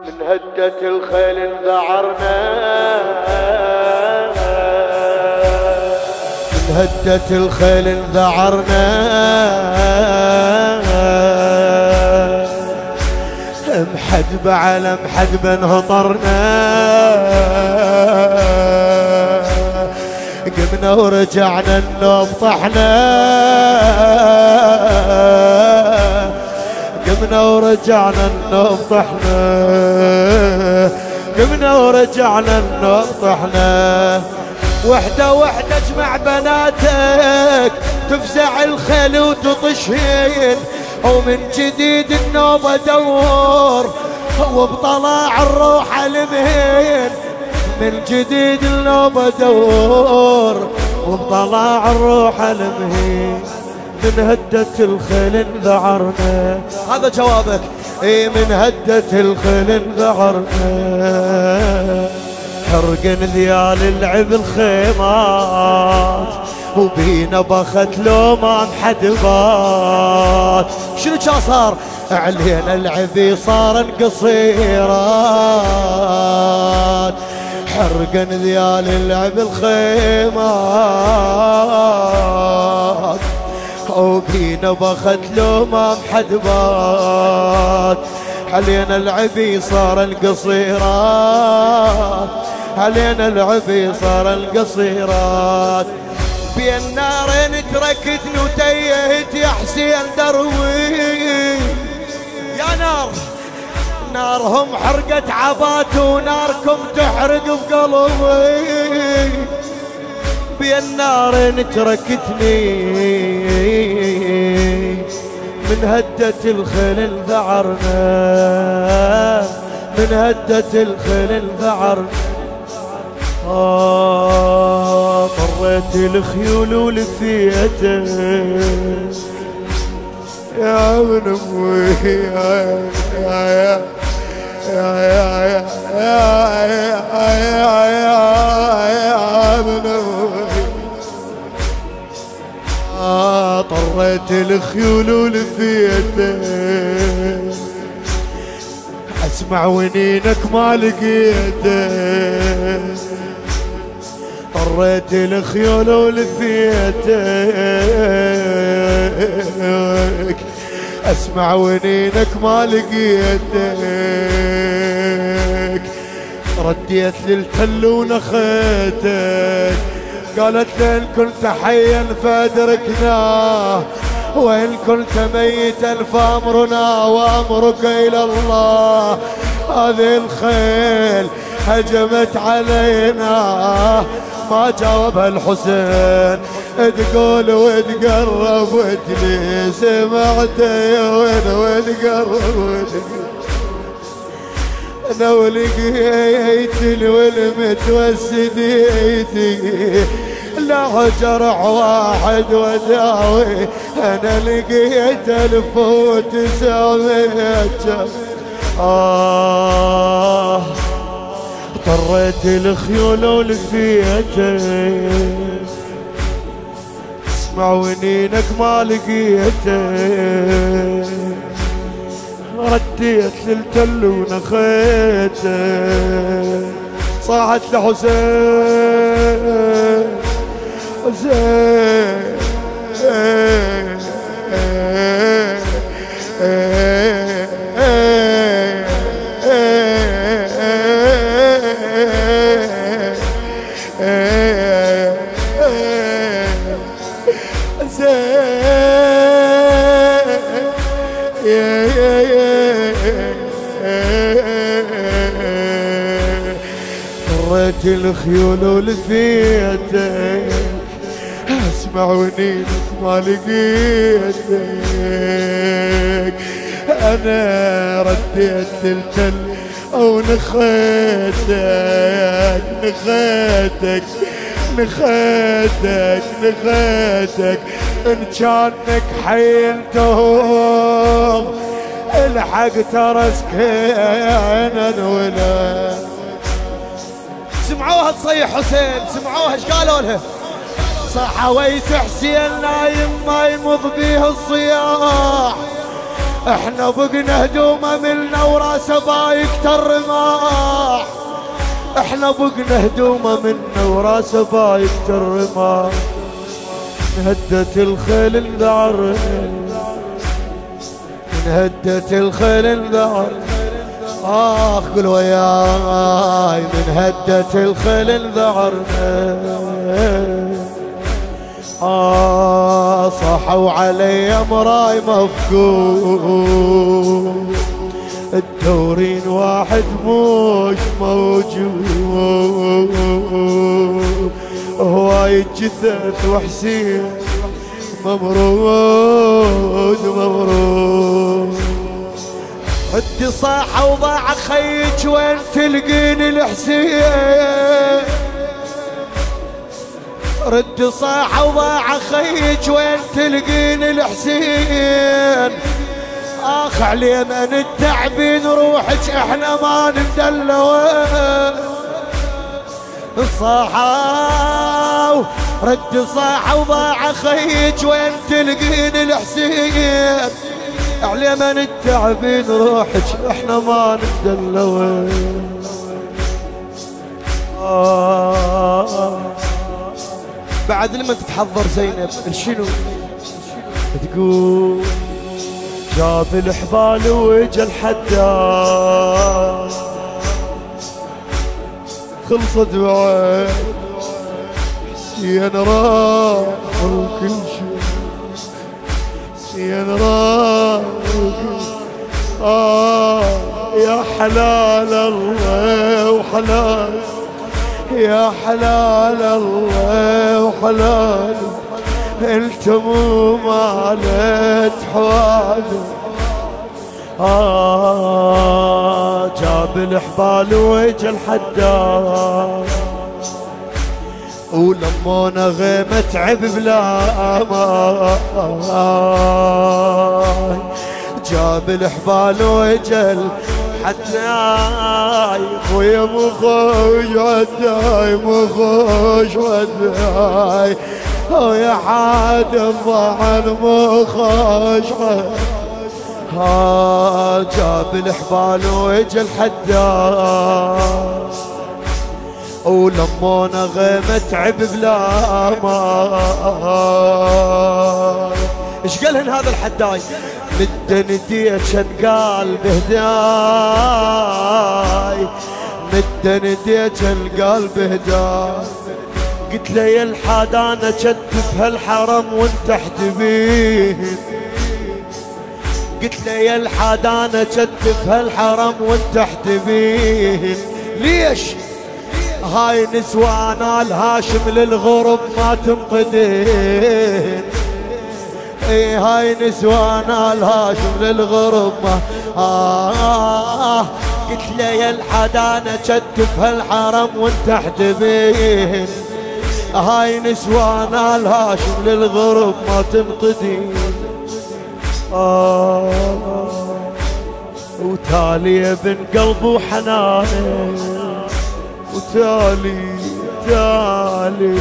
من هدة الخيل انذعرنا. من هدة الخيل انذعرنا. محدبة على محدبة انهطرنا. قمنا ورجعنا النوم طحنا. قمنا ورجعنا النوم طحنا. قمنا ورجعنا النوم طحنا. وحدة وحدة اجمع بناتك تفزع الخيل وتطشهن ومن جديد النوبة دور وبطلع الروح المهين من جديد النوبة دور وبطلع الروح المهين من هدة الخيل انذعرنا هذا جوابك. اي من هدة الخيل انذعرنا حرق ذيال العب الخيمات. وبينا بخت لو ما انحدبات شنو كان صار؟ علينا العبي صار قصيرات حرقا ذيال العب الخيمات. وبينا بخت لو ما محدبات. علينا العبي صار القصيرات. علينا العبي صار القصيرات. بين نارين تركتني وتيهت يا حسين دروي. يا نار. نارهم حرقت عبات وناركم تحرق بقلبي بين نار تركتني من هدة الخيل ذعرنا من هدة الخيل ذعرنا آه مريت الخيول ولفيت يا ابن أبوي يا يا يا يا يا يا يا, يا, يا, يا الخيول ولفيته أسمع ونينك ما لقيتة. طريت الخيول ولفيتك أسمع ونينك ما لقيتك. رديت للتل ونخيتك. قالت لين كنت حيا فادركناه. وإن كنت ميتا فأمرنا وأمرك إلى الله. هذه الخيل هجمت علينا. ما جاوبها الحسين. تقول وتقرب وتلي سمعته وين وتقرب وتلي أنا ولقيت والمتوسديتي لا جرح واحد وداوي. أنا لقيت الف وتسعمية آه طريت الخيول ولفيتك اسمع ونينك ما لقيتك رديت للتل ونخيتك صاحت لحسين. زين طريت الخيول والثيته اسمع ونينك ما لقيتك أنا رديت التل أو نخيتك نخيتك نخيتك نخيتك. إن كانك حي انتهم الحق ترى سكينا ولا سمعوها تصيح حسين سمعوها إيش قالوا لها؟ صح ويس حسين نايم ما يمض بيه الصياح. إحنا بقنا هدومه ملنا وراسه بايك الرماح إحنا بقنا هدومه منا وراسه بايك الرماح هدت الخيل انذعر هدت الخيل انذعر آخ قل وياي من هدت الخيل انذعر آه صحوا علي مراي مفقود. الدورين واحد موش موجود. هواي جثث وحسين ممرود ممرود. حدي صاح وضاع خيك وين تلقيني الحسين؟ رد صاح وضاع خيك وين تلقيني الحسين؟ آخ علي من التعبين روحك إحنا ما ندلوين صاحوا رد صاح وضاع خيك وين تلقين الحسين؟ علي من التعبين روحك إحنا ما ندلوين بعد لما تتحضر زينب شنو؟ تقول جاب الحبال وجا الحداد. خلصت بعين حسين راح وكل شيء حسين راح آه يا حلال الله وحلال يا حلال الله وحلال انت مو مالت حوالي. آه جاب الحبال وجه الحداد. ولما غيمة تعب بلا أمان. جاب الحبال وجه حتى خويا مخوش وداي مخوش وداي يا حاد الضعن مخوش ها جاب الحبال وجه الحداد ولما نغمة تعب بلا ما إيش قالهن هذا الحداي مد نديت قال بهداي مد نديت قال بهداي قلت له يا الحادانة شتف هالحرم وانت احتبين قلت له يا الحادانة شتف هالحرم وانت احتبين ليش؟ هاي نسوانا الهاشم للغرب ما تنقدين. إي هاي نسوانا الهاشم للغرب ما آه. قلت له يا الحدانة شتف هالحرم وانت احتبين. هاي نسوانا الهاشم للغرب ما تنقدين. آه وتالي ابن قلب وحنانه. وتالي تالي.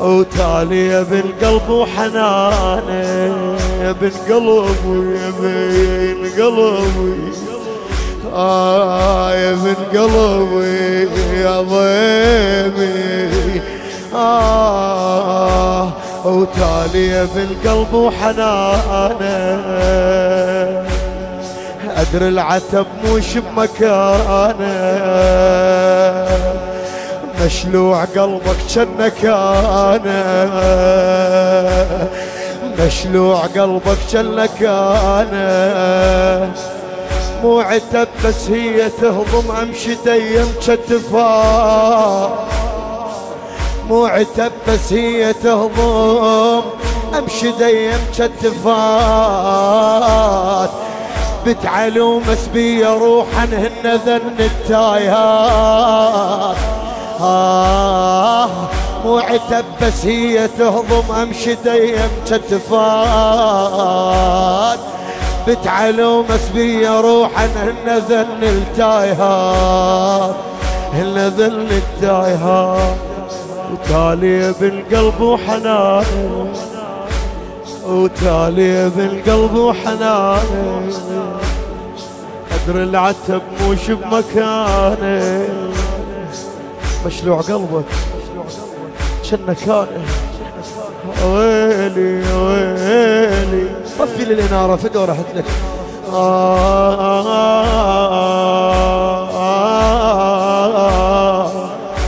وتالي ابن قلب وحنانه. ابن قلبي يا ابن قلبي آه ابن قلبي يا ضيمي. آه وتالي يا ابن قلب وحنانة. أدري العتب مش بمكانه مشلوع قلبك جنك أنا مشلوع قلبك جنك أنا مو عتب بس هي تهضم أمشي ديم كتفا. مو عتب بس هي تهضم أمشي ديم كتفات بتعلو مسبية روحا هن ذن التايهات آه مو عتب بس هي تهضم أمشي ديم كتفات بتعلو مسبية روحا هن ذن التايهات هن ذن التايهات وتالي بالقلب وحنان وتالي بالقلب وحنانه. قدر العتب موش بمكانه مشلوع قلبك. شنا كانه. ويلي ويلي. طفي لي الإنارة فدوه راحت لك.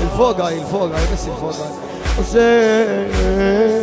الفوق هاي الفوق هاي بس الفوق هاي. زين